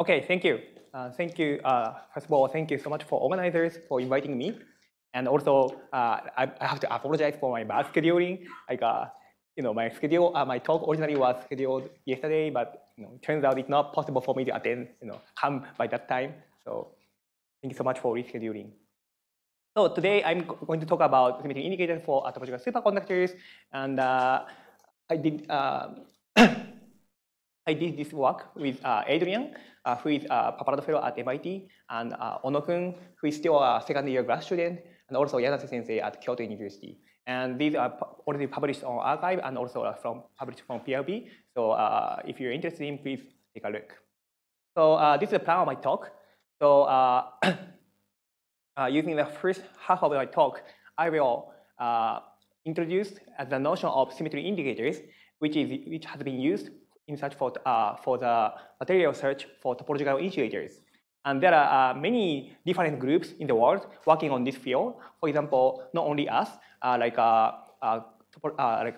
Okay, thank you. Uh, thank you. Uh, first of all, thank you so much for organizers for inviting me. And also, uh, I, I, have to apologize for my bad scheduling. Like, uh, you know, my schedule, uh, my talk originally was scheduled yesterday, but you know, it turns out it's not possible for me to attend, you know, come by that time. So thank you so much for rescheduling. So today I'm going to talk about symmetry indicators for topological superconductors, and uh, I did I did this work with uh, Adrian, uh, who is a Pappalardo Fellow at MIT, and uh, Ono-kun, who is still a second year grad student, and also Yanase Sensei at Kyoto University. And these are already published on arXiv and also from published from PLB. So uh, if you're interested in, please take a look. So uh, this is the plan of my talk. So uh, uh using the first half of my talk, I will uh, introduce the notion of symmetry indicators, which is which has been used in search for, uh, for the material search for topological insulators. And there are uh, many different groups in the world working on this field. For example, not only us, uh, like uh, uh, uh, like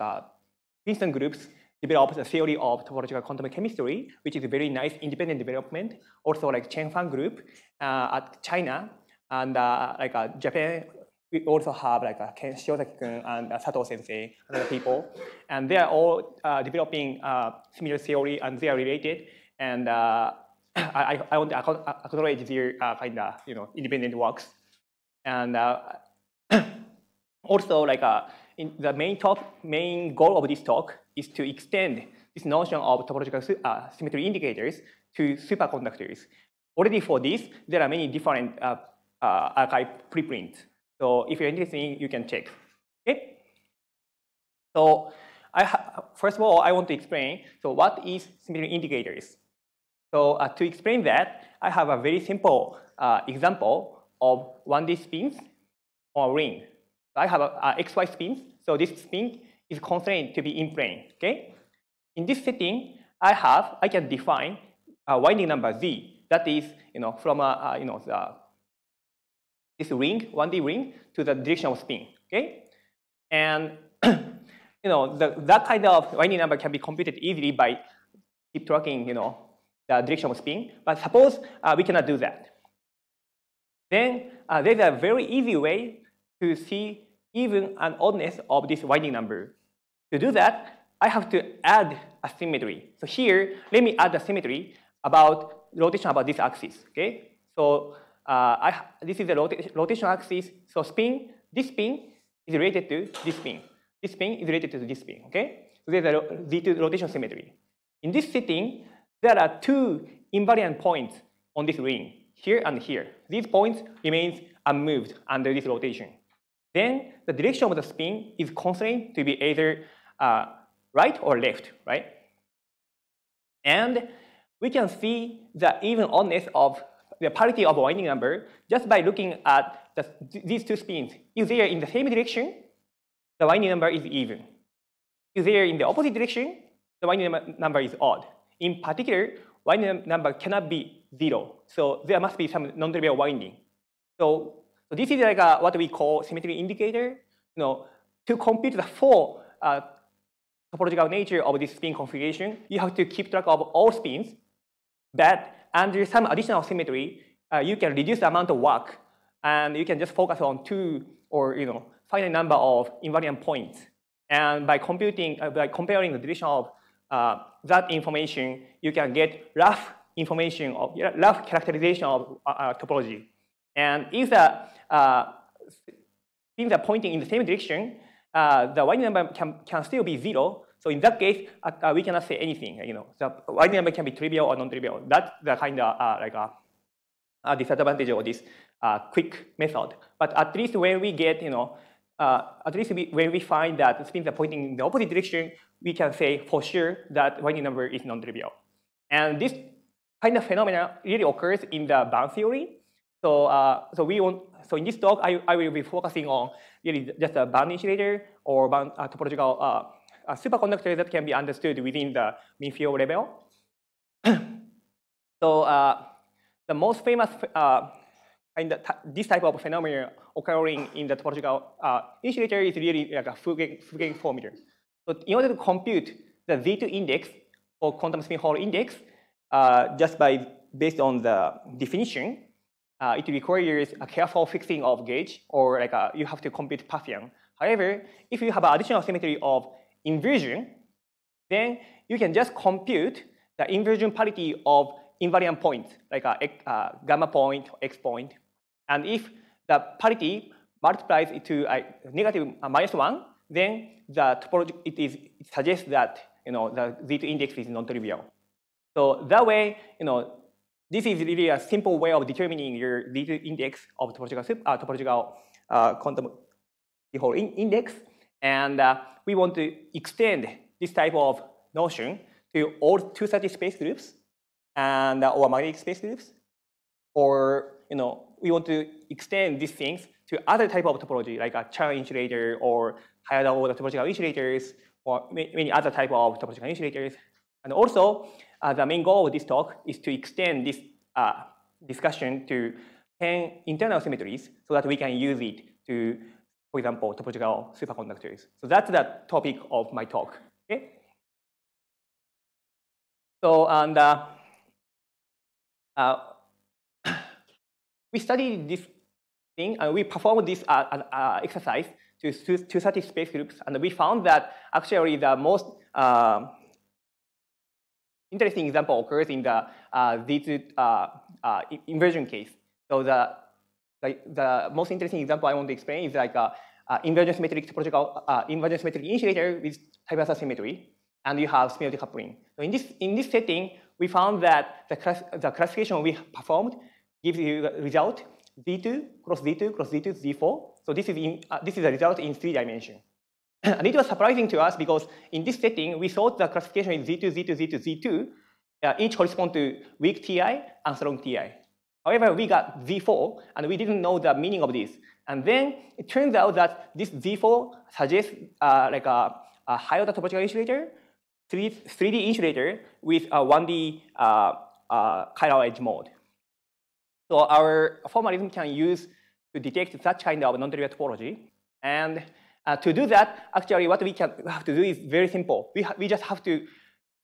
Princeton groups developed a theory of topological quantum chemistry, which is a very nice independent development. Also, like Chen Fang group at China and like Japan we also have like a Ken Shiozaki-kun and uh, Sato sensei and other people. And they are all uh, developing uh, similar theory and they are related. And uh, I, I want to acknowledge their uh, kind of you know independent works. And uh, also like the main talk, main goal of this talk is to extend this notion of topological symmetry indicators to superconductors. Already for this, there are many different arXiv preprints. So if you're interested, you can check. Okay. So I first of all, I want to explain. So what is symmetry indicators? So uh, to explain that, I have a very simple uh, example of 1D spins on a ring. So I have a, a XY spin. So this spin is constrained to be in plane. Okay. In this setting, I have I can define a winding number z that is you know from a, a you know the this ring, 1D ring, to the direction of spin, okay? And you know, the, that kind of winding number can be computed easily by keep tracking, you know, the direction of spin. But suppose uh, we cannot do that. Then uh, there's a very easy way to see even and oddness of this winding number. To do that, I have to add a symmetry. So here, let me add a symmetry about rotation about this axis, okay? So I, this is the rota rotation axis. So spin, this spin is related to this spin. This spin is related to this spin, okay? So there's a Z2 rotation symmetry. In this setting, there are two invariant points on this ring, here and here. These points remain unmoved under this rotation. Then the direction of the spin is constrained to be either uh, right or left, right? And we can see the even oddness of the parity of winding number just by looking at the, these two spins. If they are in the same direction, the winding number is even. If they are in the opposite direction, the winding number is odd. In particular, winding number cannot be zero. So there must be some non-trivial winding. So, so this is like a, what we call symmetry indicator. You know, to compute the full uh, topological nature of this spin configuration, you have to keep track of all spins. But under some additional symmetry, uh, you can reduce the amount of work, and you can just focus on two or you know finite number of invariant points. And by computing, uh, by comparing the direction of uh, that information, you can get rough information of rough characterization of uh, uh, topology. And if the uh, things are pointing in the same direction, the y number can, can still be zero, so in that case, uh, uh, we cannot say anything. You know, the winding number can be trivial or non-trivial. That's the kind of uh, like a, a, disadvantage of this uh, quick method. But at least when we get, you know, uh, at least we, when we find that spins are pointing in the opposite direction, we can say for sure that winding number is non-trivial. And this kind of phenomena really occurs in the band theory. So, uh, so we so in this talk, I, I will be focusing on really just a band insulator or band topological a superconductor that can be understood within the mean field level. so uh, the most famous uh, kind of this type of phenomenon occurring in the topological uh, insulator is really like a Fu-Kane formula. So in order to compute the Z2 index or quantum spin Hall index, uh, just by based on the definition, uh, it requires a careful fixing of gauge, or like a, you have to compute Pfaffian. However, if you have an additional symmetry of inversion, then you can just compute the inversion parity of invariant points, like a, a gamma point, x point. And if the parity multiplies to a negative uh, minus one, then the topology it is it suggests that you know the Z2 index is non-trivial. So that way, you know, this is really a simple way of determining your Z2 index of topological uh, topological uh, quantum Hall in index, and uh, we want to extend this type of notion to all 230 space groups and uh, or magnetic space groups, or you know, we want to extend these things to other type of topology, like a Chern insulator or higher order topological insulators, or many other type of topological insulators. And also, uh, the main goal of this talk is to extend this uh, discussion to 10 internal symmetries so that we can use it to, for example, topological superconductors. So that's the topic of my talk. Okay. So and uh, uh we studied this thing and we performed this uh, uh, exercise to 230 space groups, and we found that actually the most uh, interesting example occurs in the uh, these uh, uh, inversion case. So the, the, the most interesting example I want to explain is like a, a inversion symmetric topological uh, inversion symmetric insulator with hyperspace symmetry, and you have symmetry coupling. So in this in this setting, we found that the class, the classification we performed gives you a result Z2 cross Z2 cross Z2 Z4. So this is, in, uh, this is a result in three dimension. and it was surprising to us because in this setting, we thought the classification is Z2, Z2, Z2, Z2, uh, each correspond to weak TI and strong TI. However, we got Z4, and we didn't know the meaning of this. And then it turns out that this Z4 suggests uh, like a, a high order topological insulator, 3, 3D insulator with a 1D uh, uh, chiral edge mode. So our formalism can use to detect such kind of non-trivial topology. And uh, to do that, actually what we can have to do is very simple. We, we just have to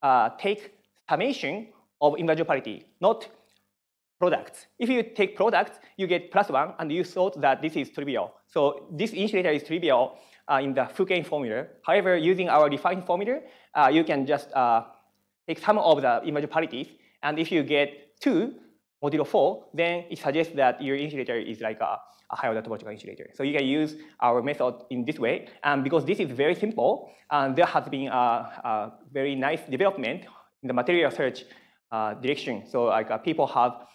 uh, take summation of inversion parity, not products. If you take products, you get plus one, and you thought that this is trivial. So this insulator is trivial uh, in the Fu-Kane formula. However, using our refined formula, uh, you can just uh, take some of the inversion parities, and if you get two, modulo 4, then it suggests that your insulator is like a, a high order topological insulator. So you can use our method in this way. And because this is very simple, and there has been a, a very nice development in the material search uh, direction. So like uh, people have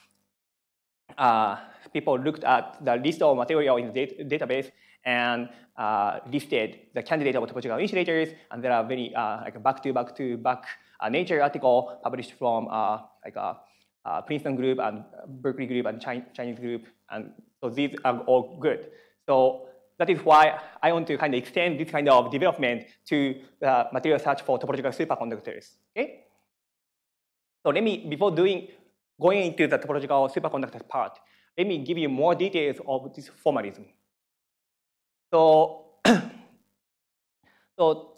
uh, people looked at the list of material in the database and uh, listed the candidate of topological insulators, and there are very uh, like back to back to back uh, Nature article published from like a uh, Princeton group and Berkeley group and Chinese group. And so these are all good. So that is why I want to kind of extend this kind of development to material search for topological superconductors. Okay? So let me, before doing, going into the topological superconductors part, let me give you more details of this formalism. So, so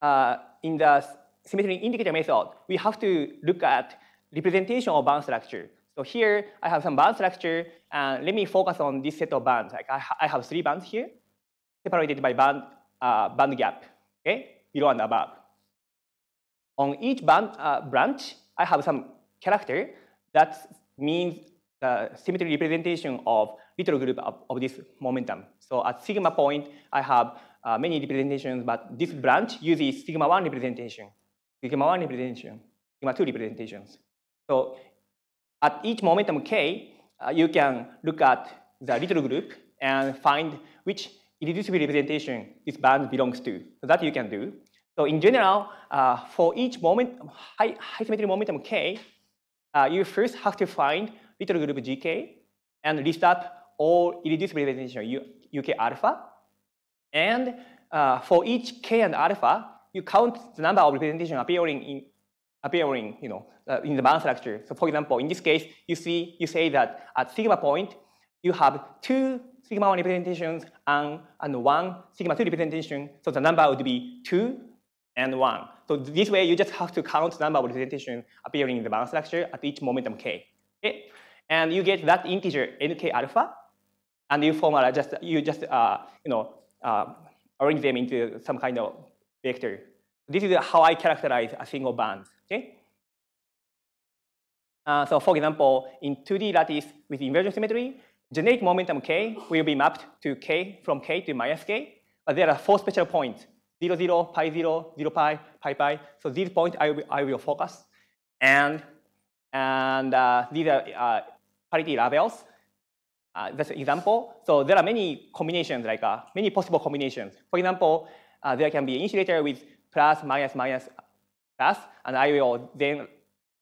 uh, in the symmetry indicator method, we have to look at representation of band structure. So here I have some band structure, and let me focus on this set of bands. Like I, ha I have three bands here, separated by band, uh, band gap, okay, below and above. On each band uh, branch, I have some character that means the symmetry representation of little group of, of this momentum. So at sigma point, I have uh, many representations, but this branch uses sigma 1 representation, sigma 1 representation, sigma 2 representations. So at each momentum k, uh, you can look at the little group and find which irreducible representation this band belongs to. So that you can do. So in general, uh, for each moment, high, high symmetry momentum k, uh, you first have to find little group gk and list up all irreducible representation uk alpha. And uh, for each k and alpha, you count the number of representation appearing in appearing, you know, uh, in the band structure. So for example, in this case, you see, you say that at sigma point, you have two sigma 1 representations and, and one sigma 2 representation. So the number would be 2 and 1. So this way, you just have to count number of representation appearing in the band structure at each momentum k. Okay? And you get that integer nk alpha, and you formula just you just uh, you know uh, arrange them into some kind of vector. This is how I characterize a single band. Okay. Uh, so for example, in 2D lattice with inversion symmetry, generic momentum k will be mapped to k from k to minus k. But there are four special points, 0, 0, pi 0, 0 pi, pi pi. So these points I will, I will focus. And, and uh, these are uh, parity labels. Uh, that's an example. So there are many combinations, like uh, many possible combinations. For example, uh, there can be an insulator with plus, minus, minus, plus, and I will then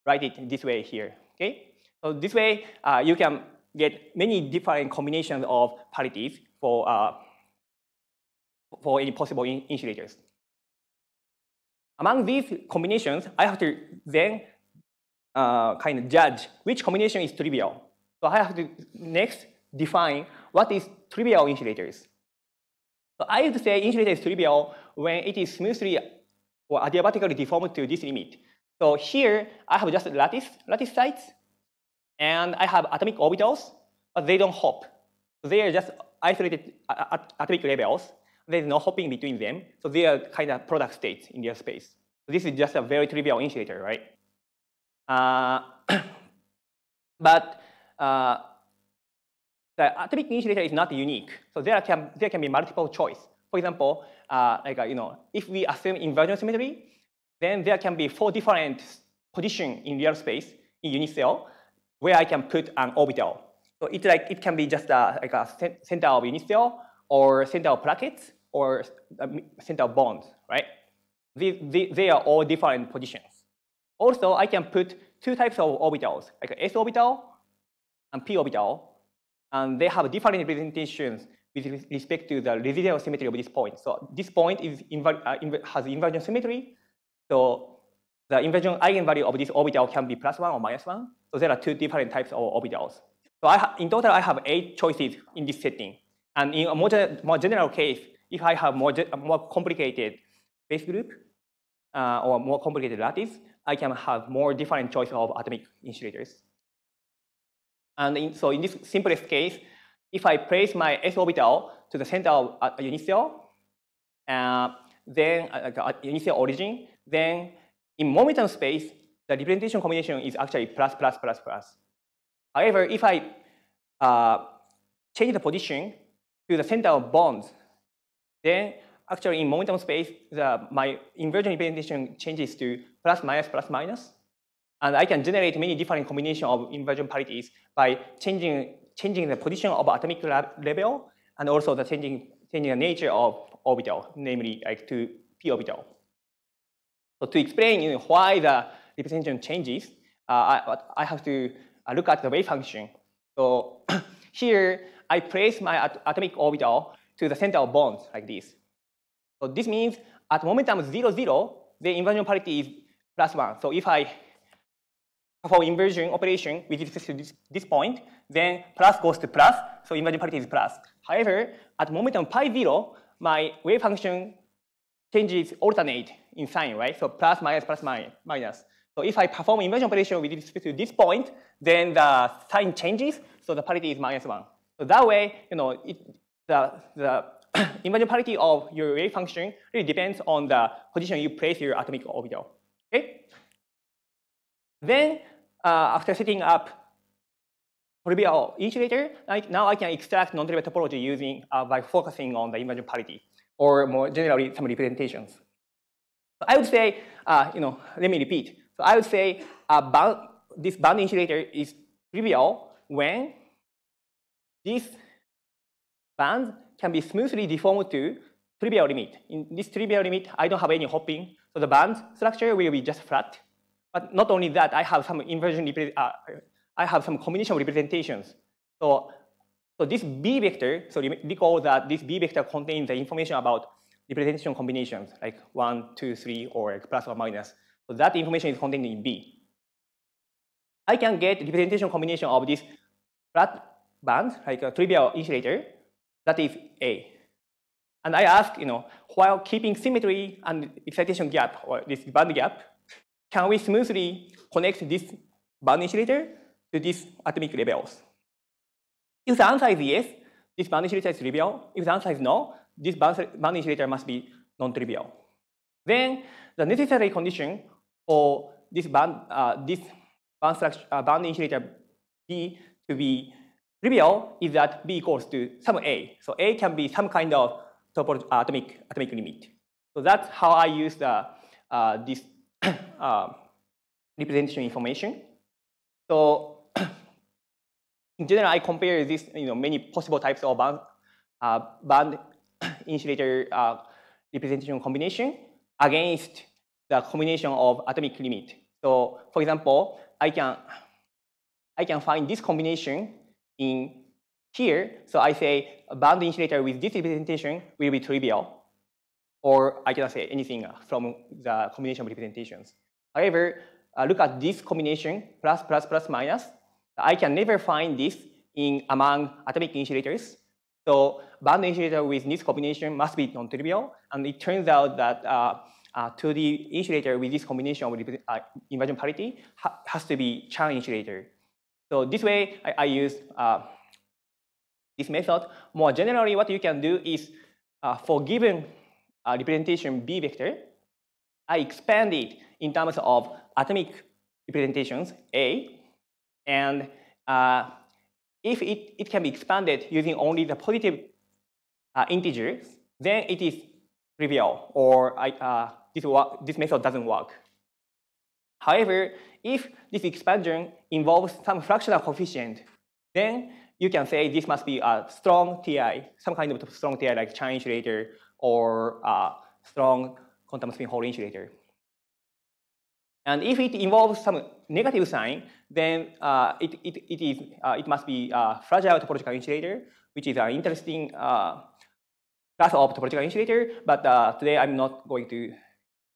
write it this way here. Okay. So this way, uh, you can get many different combinations of parities for uh, for any possible in insulators. Among these combinations, I have to then uh, kind of judge which combination is trivial. So I have to next define what is trivial insulators. So I would say insulator is trivial when it is smoothly or adiabatically deformed to this limit. So here I have just lattice, lattice sites, and I have atomic orbitals, but they don't hop. They are just isolated atomic levels. There's no hopping between them, so they are kind of product states in their space. This is just a very trivial insulator, right? Uh, but uh, the atomic insulator is not unique. So there can, there can be multiple choice. For example, uh, like, uh, you know, if we assume inversion symmetry, then there can be four different positions in real space in unit cell where I can put an orbital. So it's like, it can be just a, like a center of unit cell or center of plaquettes or center of bonds, right? They, they are all different positions. Also, I can put two types of orbitals, like s orbital and p orbital, and they have different representations with respect to the residual symmetry of this point. So this point is uh, has inversion symmetry. So the inversion eigenvalue of this orbital can be plus one or minus one. So there are two different types of orbitals. So I in total, I have eight choices in this setting. And in a more, more general case, if I have more, more complicated space group uh, or more complicated lattice, I can have more different choice of atomic insulators. And in, so in this simplest case, if I place my s orbital to the center of a unit cell, uh, then uh, a unit cell origin, then in momentum space, the representation combination is actually plus, plus, plus, plus. However, if I uh, change the position to the center of bonds, then actually in momentum space, the, my inversion representation changes to plus, minus, plus, minus. And I can generate many different combinations of inversion parities by changing, changing the position of atomic level and also the changing, changing the nature of orbital, namely like to p orbital. So to explain you know, why the representation changes, uh, I, I have to uh, look at the wave function. So here, I place my at atomic orbital to the center of bonds like this. So this means at momentum 0, 0, the inversion parity is plus 1. So if I perform inversion operation with respect to this, this point, then plus goes to plus, so inversion parity is plus. However, at momentum pi 0, my wave function changes alternate in sign, right? So plus, minus, plus, minus. So if I perform inversion operation with respect to this point, then the sign changes, so the parity is minus 1. So that way, you know, it, the, the inversion parity of your wave function really depends on the position you place your atomic orbital. Okay? Then, uh, after setting up trivial insulator, like now I can extract non-trivial topology using uh, by focusing on the inversion parity, or more generally some representations. So I would say, uh, you know, let me repeat. So I would say uh, bound, this band insulator is trivial when this band can be smoothly deformed to trivial limit. In this trivial limit, I don't have any hopping, so the band structure will be just flat. But not only that, I have some inversion, uh, I have some combination representations. So, so this B vector, so recall that this B vector contains the information about representation combinations, like one, two, three, or like plus or minus. So that information is contained in B. I can get representation combination of this flat band, like a trivial insulator, that is A. And I ask, you know, while keeping symmetry and excitation gap, or this band gap, can we smoothly connect this band insulator to these atomic levels? If the answer is yes, this band insulator is trivial. If the answer is no, this band insulator must be non-trivial. Then the necessary condition for this band, uh, this band, uh, band insulator B to be trivial is that B equals to some A. So A can be some kind of atomic, atomic limit. So that's how I use the, uh, this uh, representation information. So in general, I compare this, you know, many possible types of band, uh, band insulator uh, representation combination against the combination of atomic limit. So for example, I can, I can find this combination in here. So I say a band insulator with this representation will be trivial. Or I cannot say anything from the combination of representations. However, uh, look at this combination, plus, plus, plus, minus. I can never find this in among atomic insulators. So bound insulator with this combination must be non-trivial. And it turns out that uh, uh, 2D insulator with this combination of uh, inversion parity ha has to be Chern insulator. So this way, I, I use uh, this method. More generally, what you can do is uh, for given uh, representation B vector, I expand it in terms of atomic representations A, and uh, if it, it can be expanded using only the positive uh, integers, then it is trivial, or I, uh, this, this method doesn't work. However, if this expansion involves some fractional coefficient, then you can say this must be a strong TI, some kind of strong TI like Chern insulator or a strong quantum spin Hall insulator. And if it involves some negative sign, then uh, it, it, it, is, uh, it must be a fragile topological insulator, which is an interesting uh, class of topological insulator. But uh, today I'm not going to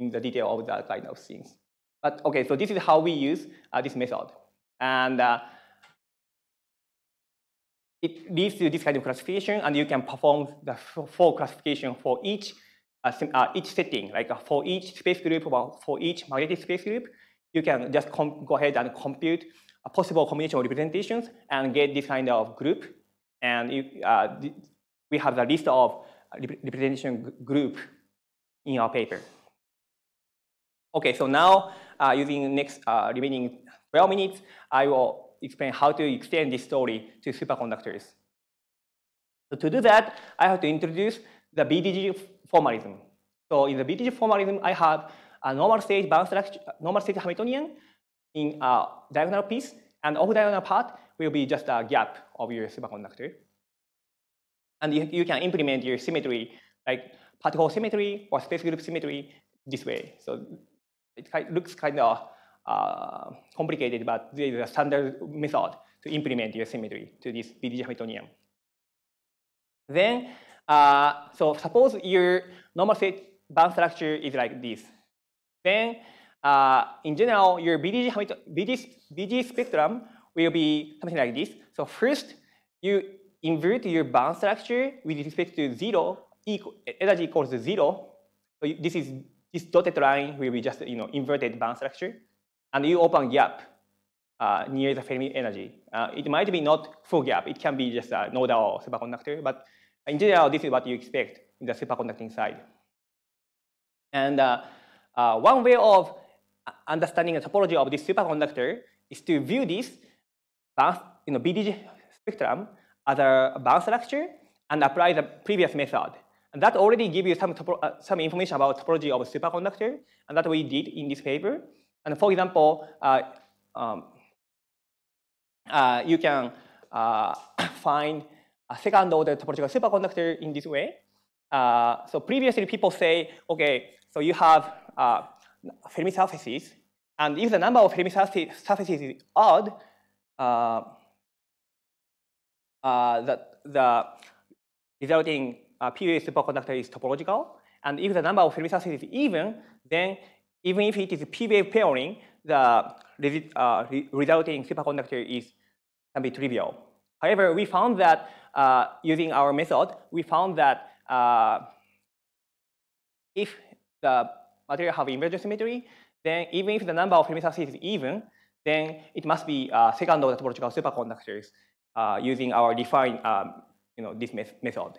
in the detail of that kind of things. But okay, so this is how we use uh, this method. And uh, it leads to this kind of classification, and you can perform the full classification for each uh, uh, each setting, like uh, for each space group or for each magnetic space group, you can just go ahead and compute a possible combination of representations and get this kind of group. And you, uh, we have the list of representation group in our paper. Okay, so now using next uh, remaining 12 minutes, I will explain how to extend this story to superconductors. So to do that, I have to introduce the BDG formalism. So in the BDG formalism, I have a normal state bound structure, normal state Hamiltonian in a diagonal piece, and off diagonal part will be just a gap of your superconductor. And you, you can implement your symmetry, like particle symmetry or space group symmetry this way. So it looks kind of uh, complicated, but there is a standard method to implement your symmetry to this BDG Hamiltonian. Then, uh, so suppose your normal state band structure is like this. Then, uh, in general, your BDG, BDG, BDG spectrum will be something like this. So first, you invert your band structure with respect to zero, equal, energy equals zero. So this is this dotted line will be just you know inverted band structure, and you open gap uh, near the Fermi energy. Uh, it might be not full gap. It can be just a nodal superconductor, but in general, this is what you expect in the superconducting side. And uh, uh one way of understanding the topology of this superconductor is to view this band, you know, BDG spectrum as a band structure and apply the previous method. And that already gives you some, uh, some information about topology of a superconductor, and that we did in this paper. And for example, uh, um, uh, you can uh, find a second order topological superconductor in this way. Uh, so previously people say, okay, so you have uh, Fermi surfaces, and if the number of Fermi surfaces is odd, the, the resulting uh, P-wave superconductor is topological. And if the number of Fermi is even, then even if it is P-wave pairing, the uh, resulting superconductor is can be trivial. However, we found that uh, using our method, we found that uh, if the material have inversion symmetry, then even if the number of Fermi is even, then it must be uh, second order topological superconductors uh, using our defined, um, you know, this method.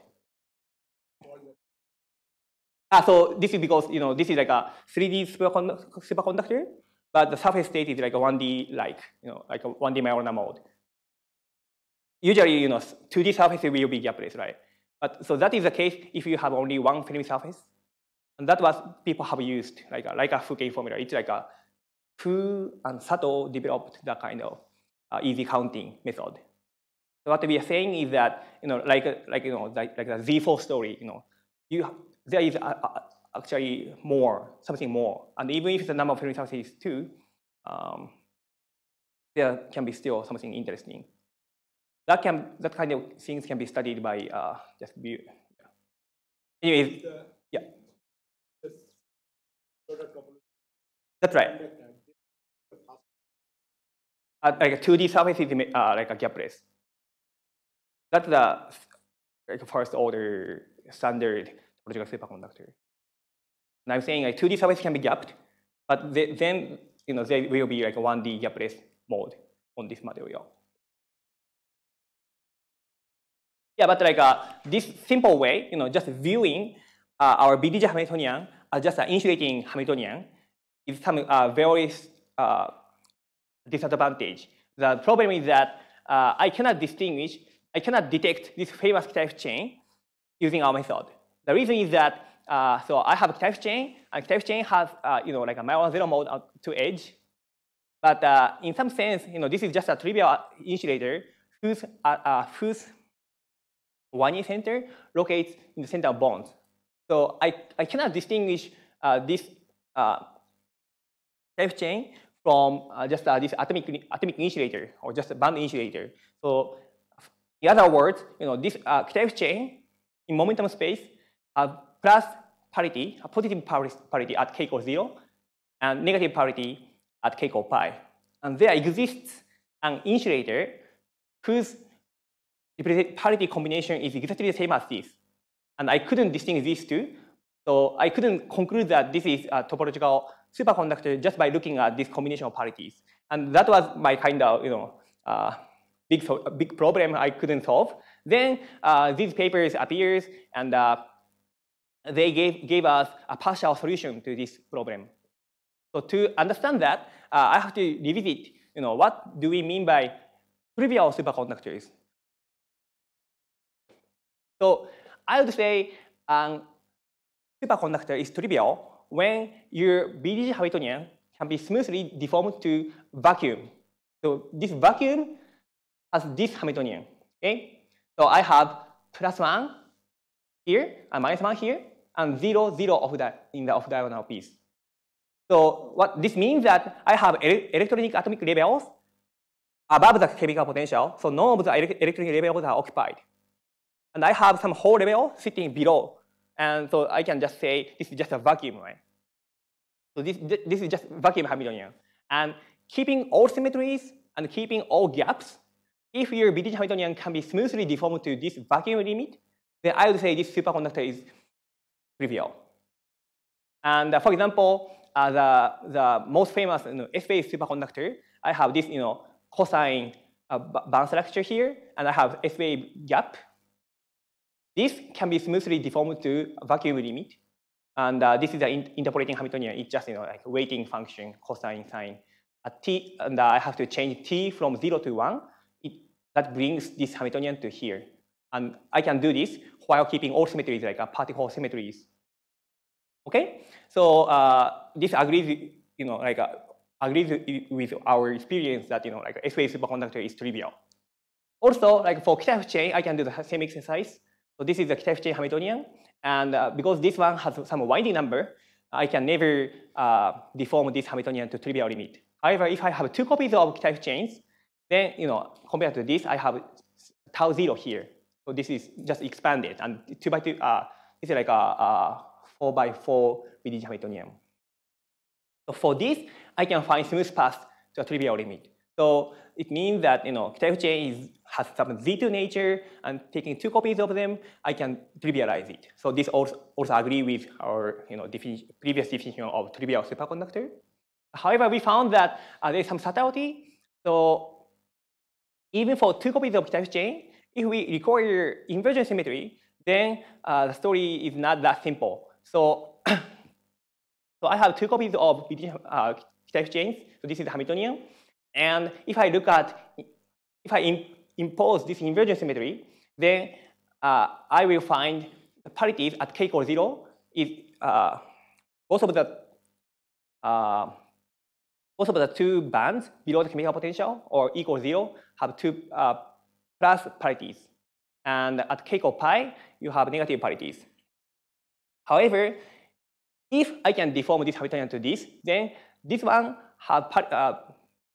Ah, so this is because you know this is like a 3D superconductor, but the surface state is like a 1D like you know like a 1D Majorana mode. Usually, you know, 2D surface will be gapless, right? But so that is the case if you have only one Fermi surface. And that was people have used like a, like a Fu-Kane formula. It's like a Fu and Sato developed that kind of uh, easy counting method. So what we are saying is that you know like like you know like like the Z4 story. You know, you there is a, a, actually more something more, and even if the number of surfaces is two, um, there can be still something interesting that can that kind of things can be studied by uh, just view. Yeah. Anyways, the, yeah. That's right. Uh, like a 2D surface is uh, like a gapless. That's the like first order standard topological superconductor. And I'm saying like 2D surface can be gapped, but they, then you know there will be like a 1D gapless mode on this material. Yeah, but like uh, this simple way, you know, just viewing uh, our BDG Hamiltonian as just an insulating Hamiltonian is some uh, very uh, disadvantage. The problem is that uh, I cannot distinguish, I cannot detect this famous Kitaev chain using our method. The reason is that uh, so I have a Kitaev chain, and Kitaev chain has you know like a Majorana zero mode to edge, but in some sense, you know, this is just a trivial insulator whose whose Wannier center locates in the center of bonds. So I, I cannot distinguish uh, this uh, chain from uh, just uh, this atomic, atomic insulator or just a band insulator. So in other words, you know, this uh, chain in momentum space plus parity, a positive parity at k equals 0, and negative parity at k equals pi. And there exists an insulator whose parity combination is exactly the same as this. And I couldn't distinguish these two. So I couldn't conclude that this is a topological superconductor just by looking at this combination of parities. And that was my kind of, you know, uh, big, big problem I couldn't solve. Then uh, these papers appears and uh, they gave, gave us a partial solution to this problem. So to understand that, uh, I have to revisit, you know, what do we mean by trivial superconductors? So I would say um, superconductor is trivial when your BDG Hamiltonian can be smoothly deformed to vacuum. So this vacuum has this Hamiltonian. Okay? So I have plus one here and minus one here and zero, zero of that in the off diagonal piece. So what this means that I have ele electronic atomic levels above the chemical potential. So none of the electronic levels are occupied. And I have some hole level sitting below. And so I can just say this is just a vacuum, right? So this, this is just vacuum Hamiltonian. And keeping all symmetries and keeping all gaps, if your BDG Hamiltonian can be smoothly deformed to this vacuum limit, then I would say this superconductor is trivial. And uh, for example, uh, the, the most famous you know, S-wave superconductor, I have this you know, cosine uh, band structure here, and I have S-wave gap this can be smoothly deformed to vacuum limit. And uh, this is the in interpolating Hamiltonian. It's just you know like weighting function, cosine, sine. At t, and uh, I have to change t from 0 to 1. It, that brings this Hamiltonian to here. And I can do this while keeping all symmetries, like particle symmetries. Okay? So uh, this agrees, you know, like uh, agrees with our experience that, you know, like S-wave superconductor is trivial. Also, like for Kitaev chain, I can do the same exercise. So this is the Kitaev chain Hamiltonian. And uh, because this one has some winding number, I can never uh, deform this Hamiltonian to trivial limit. However, if I have two copies of Kitaev chains, then you know, compared to this, I have tau zero here. So this is just expanded. And two by two, uh, this is like a, a four by four BDG Hamiltonian. So for this, I can find smooth path to a trivial limit. So it means that you know, Kitaev chain is has some Z2 nature and taking two copies of them, I can trivialize it. So this also, also agree with our you know, defini previous definition of trivial superconductor. However, we found that uh, there's some subtlety. So even for two copies of Kitaev chain, if we require inversion symmetry, then uh, the story is not that simple. So, so I have two copies of uh, Kitaev chains. So this is Hamiltonian. And if I look at, if I impose this inversion symmetry, then uh, I will find the parities at k equals 0 is uh, both of the uh, both of the two bands below the chemical potential or equal 0 have two uh, plus parities. And at k equal pi, you have negative parities. However, if I can deform this Hamiltonian to this, then this one have uh,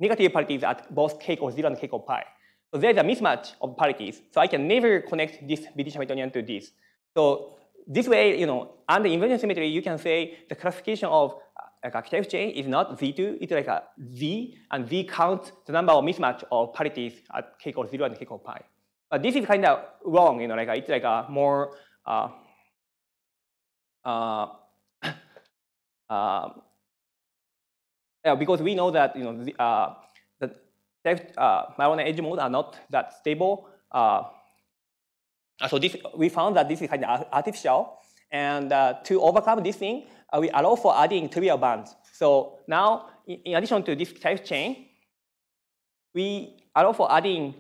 negative parities at both k equals 0 and k equals pi. So there's a mismatch of parities. So I can never connect this British Hamiltonian to this. So this way, you know, under inversion symmetry, you can say the classification of uh, like a Kitaev chain is not Z2, it's like a Z, and Z counts the number of mismatch of parities at k equals 0 and k equals pi. But this is kind of wrong, you know, like it's like a more uh, uh, uh, because we know that you know the, uh, the uh, Majorana edge mode are not that stable. Uh, so this we found that this is kind of artificial, and to overcome this thing, we allow for adding trivial bands. So now, in, addition to this Kitaev chain, we allow for adding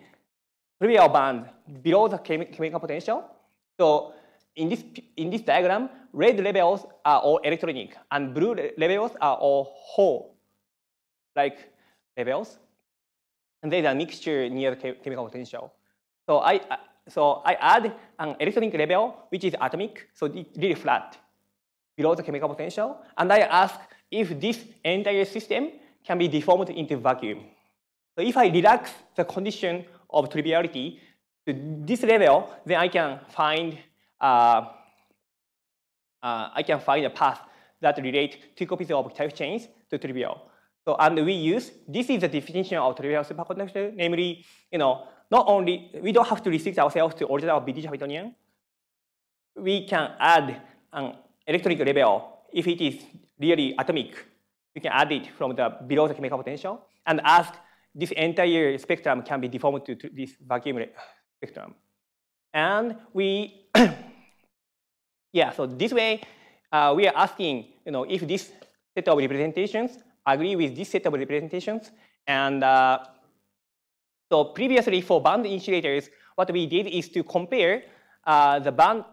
trivial band below the chemical potential. So in this, in this diagram, red levels are all electronic and blue levels are all hole like levels. And there's a mixture near the chemical potential. So I, so I add an electronic level, which is atomic, so it's really flat below the chemical potential. And I ask if this entire system can be deformed into vacuum. So if I relax the condition of triviality to this level, then I can find uh, uh, I can find a path that relate two copies of Kitaev chains to trivial. So and we use this is the definition of trivial superconductor, namely, you know, not only we don't have to restrict ourselves to original BDG Hamiltonian. We can add an electronic level if it is really atomic. We can add it from the below the chemical potential and ask this entire spectrum can be deformed to, to this vacuum spectrum. And we, yeah, so this way, uh, we are asking, you know, if this set of representations agree with this set of representations. And uh, so previously for band insulators, what we did is to compare uh, the band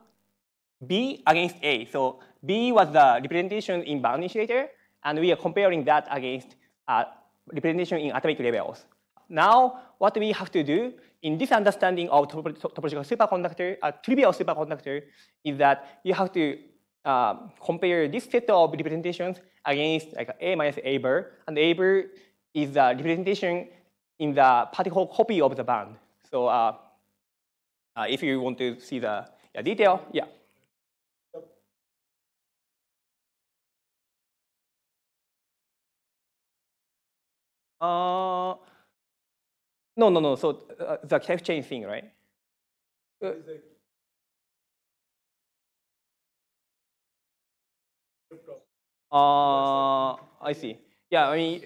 B against A. So B was the representation in band insulator, and we are comparing that against uh, representation in atomic levels. Now, what we have to do in this understanding of topological superconductor, a trivial superconductor, is that you have to uh, compare this set of representations against like A minus A bar, and A bar is the representation in the particle copy of the band. So uh, uh, if you want to see the yeah, detail, yeah. Uh, no, no, no. So uh, the Kitaev chain thing, right? Uh, uh, I see. Yeah, I mean,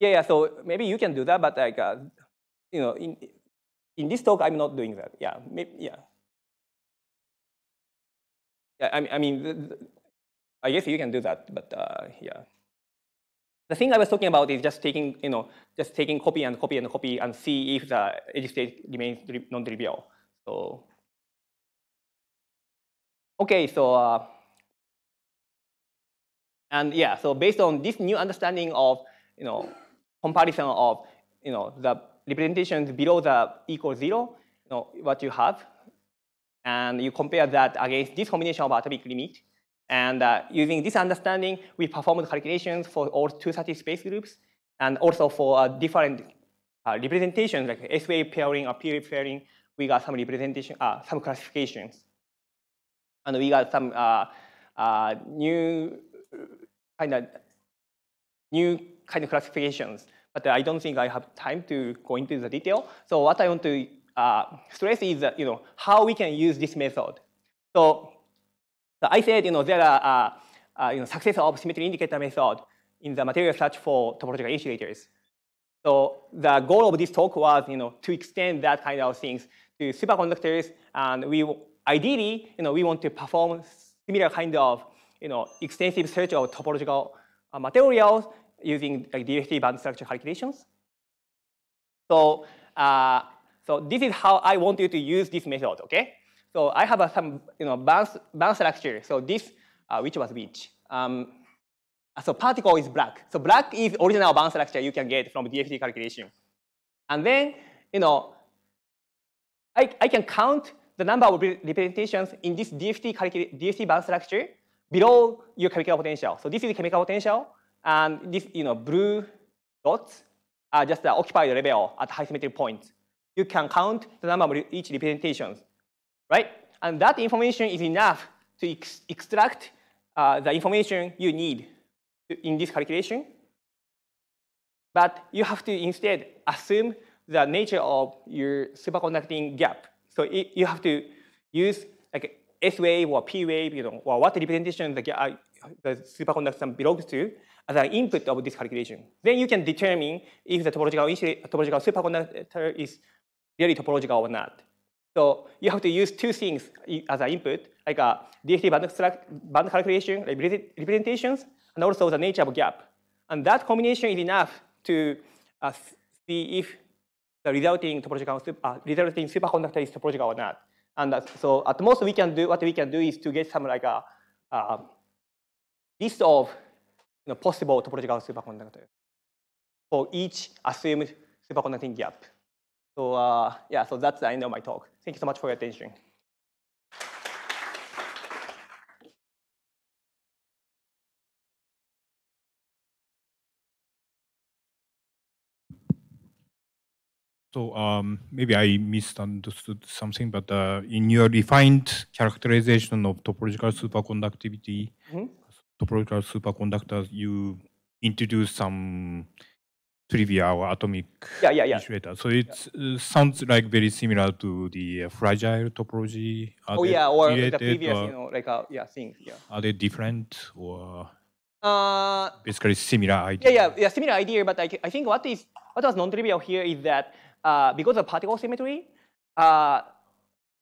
yeah, yeah. So maybe you can do that, but like, uh, you know, in in this talk, I'm not doing that. Yeah, maybe, yeah. Yeah, I mean, I mean, I guess you can do that, but uh, yeah. The thing I was talking about is just taking, you know, just taking copy and copy and copy and see if the edge state remains non-trivial. So, okay, so, uh, and yeah, so based on this new understanding of, you know, comparison of, you know, the representations below the equal zero, you know, what you have, and you compare that against this combination of atomic limit, and uh, using this understanding, we performed calculations for all 230 space groups and also for uh, different uh, representations like S-wave pairing or P-wave pairing. We got some representation, uh, some classifications. And we got some uh, uh, new kind of new kind of classifications. but I don't think I have time to go into the detail. So what I want to stress is that, you know, how we can use this method. So, so I said, you know, there are uh, uh, you know, success of symmetry indicator method in the material search for topological insulators. So the goal of this talk was, you know, to extend that kind of things to superconductors, and we ideally, you know, we want to perform similar kind of, you know, extensive search of topological uh, materials using like DFT band structure calculations. So, uh, so this is how I want you to use this method, okay? So I have some, you know, bounce band structure. So this, uh, which was which? Um, so particle is black. So black is original band structure you can get from DFT calculation. And then, you know, I, I can count the number of representations in this DFT, DFT band structure below your chemical potential. So this is chemical potential, and this you know blue dots are just the occupied level at high symmetry points. You can count the number of each representations, right? And that information is enough to ex extract uh, the information you need in this calculation. But you have to instead assume the nature of your superconducting gap. So it, you have to use like S wave or P wave, you know, or what representation the, uh, the superconductor belongs to as an input of this calculation. Then you can determine if the topological, topological superconductor is really topological or not. So you have to use two things as an input, like a DFT band, calculation, representations, and also the nature of gap. And that combination is enough to uh, see if the resulting topological uh, resulting superconductor is topological or not. And uh, so at most we can do what we can do is to get some like a uh, list of you know, possible topological superconductors for each assumed superconducting gap. So uh, yeah, so that's the end of my talk. Thank you so much for your attention. So um, maybe I misunderstood something, but uh, in your refined characterization of topological superconductivity, mm -hmm. topological superconductors, you introduce some trivia or atomic yeah, yeah, yeah. So it yeah. uh, sounds like very similar to the uh, fragile topology. Are oh yeah, or the previous, or you know, like uh, yeah, things. Yeah. Are they different or uh, basically similar idea? Yeah, yeah, yeah, similar idea. But I, I think what is what was non-trivial here is that uh, because of particle symmetry, uh,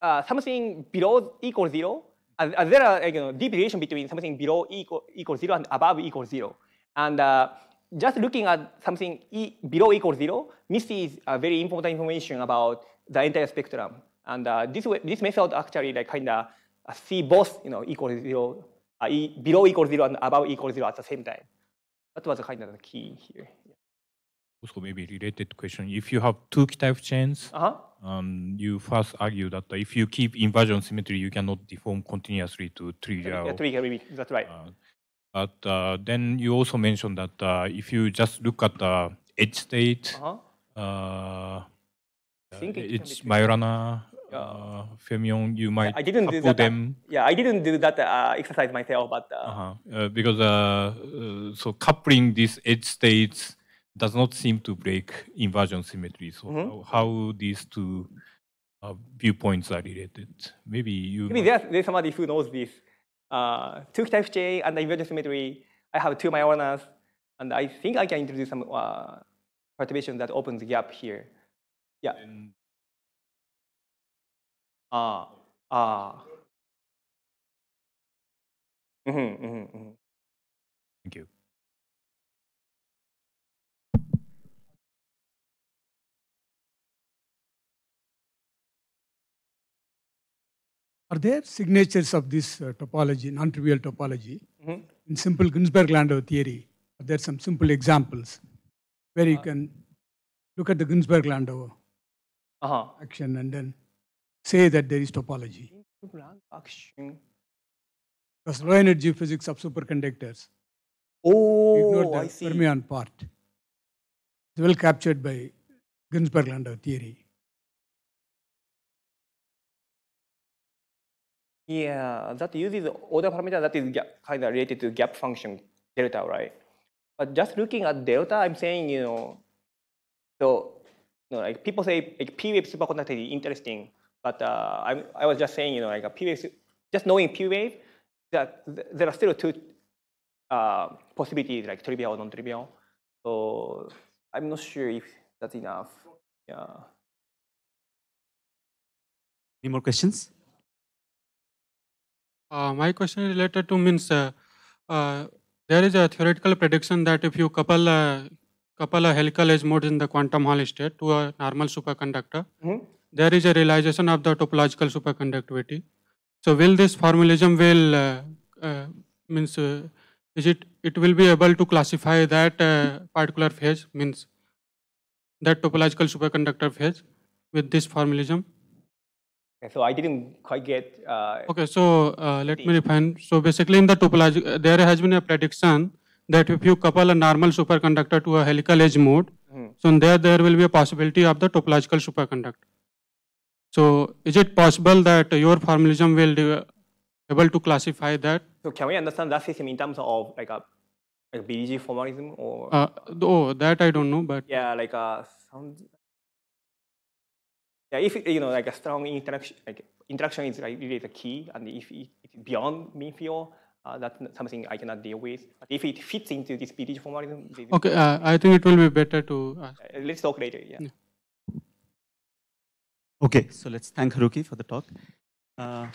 uh, something below equals zero, uh, there are you know, deep relation between something below equal, equals zero and above equals zero. And uh, just looking at something e below equals zero misses a very important information about the entire spectrum. And this, way, this method actually like kind of see both you know, equal zero, e below equals zero and above equals zero at the same time. That was kind of the key here also maybe related question. If you have two Kitaev chains, uh-huh. um, you first argue that if you keep inversion symmetry, you cannot deform continuously to trivial. Yeah, trivial, that's right. Uh, but uh, then you also mentioned that uh, if you just look at the edge state, uh-huh. Uh, I think it's Majorana, uh, fermion, you might I didn't do that. Them. Yeah, I didn't do that uh, exercise myself, but uh, -huh. uh because uh, uh, so coupling these edge states does not seem to break inversion symmetry. So mm -hmm. how, how, these two uh, viewpoints are related? Maybe you. Maybe there's, there's somebody who knows this. Uh, two type J and the inversion symmetry. I have two Majoranas, and I think I can introduce some uh, perturbation that opens the gap here. Yeah. Ah. Ah. Mm -hmm, mm -hmm, Thank you. Are there signatures of this uh, topology, non-trivial topology, mm -hmm. in simple Ginzburg-Landau theory? Are there some simple examples where you uh, can look at the Ginzburg-Landau uh -huh. action and then say that there is topology? Because low energy physics of superconductors. Oh, ignore the I see. fermion part. It's well captured by Ginzburg-Landau theory. Yeah, that uses order parameter that is kind of related to gap function delta, right? But just looking at delta, I'm saying, you know, so you know, like people say like P-wave superconductor is interesting, but uh, I, I was just saying, you know, like a P-wave, just knowing P-wave, that there are still two uh, possibilities like trivial or non-trivial. So I'm not sure if that's enough. Yeah. Any more questions? Uh, my question is related to means uh, uh, there is a theoretical prediction that if you couple a couple a helical edge mode in the quantum Hall state to a normal superconductor, Mhm. there is a realization of the topological superconductivity. So will this formalism will uh, uh, means uh, is it it will be able to classify that uh, particular phase means that topological superconductor phase with this formalism? So I didn't quite get. Uh, Okay, so uh, let me refine. So basically, in the topology, uh, there has been a prediction that if you couple a normal superconductor to a helical edge mode, Mhm. so in there there will be a possibility of the topological superconductor. So is it possible that your formalism will be able to classify that? So can we understand that system in terms of like a like BDG formalism or Uh, oh, that I don't know, but yeah, like a sound. Yeah, if you know like a strong interaction, like interaction is like really the key, and if it's beyond mean field, uh, that's something I cannot deal with. But if it fits into this BDG formalism, okay, uh, I think it will be better to. Uh, uh, let's talk later. Yeah. Okay, so let's thank Haruki for the talk. Uh,